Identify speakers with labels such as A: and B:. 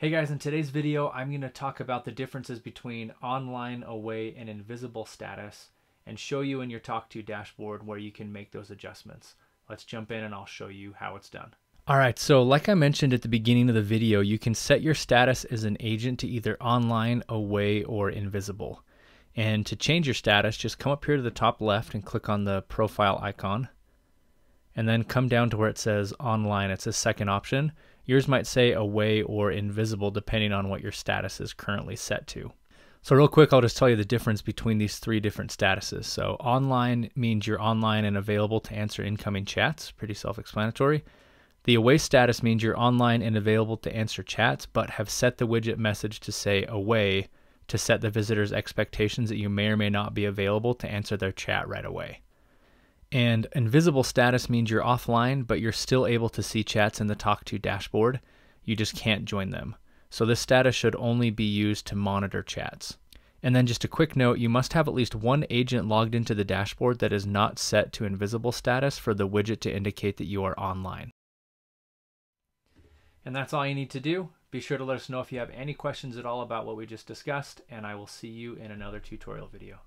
A: Hey guys, in today's video, I'm going to talk about the differences between online, away, and invisible status and show you in your tawk.to dashboard where you can make those adjustments. Let's jump in and I'll show you how it's done. All right, so like I mentioned at the beginning of the video, you can set your status as an agent to either online, away, or invisible. And to change your status, just come up here to the top left and click on the profile icon. And then come down to where it says online. It's a second option. Yours might say away or invisible depending on what your status is currently set to. So real quick, I'll just tell you the difference between these three different statuses. So online means you're online and available to answer incoming chats, pretty self-explanatory. The away status means you're online and available to answer chats, but have set the widget message to say away to set the visitor's expectations that you may or may not be available to answer their chat right away. And invisible status means you're offline, but you're still able to see chats in the tawk.to dashboard. You just can't join them. So this status should only be used to monitor chats. And then just a quick note, you must have at least one agent logged into the dashboard that is not set to invisible status for the widget to indicate that you are online. And that's all you need to do. Be sure to let us know if you have any questions at all about what we just discussed, and I will see you in another tutorial video.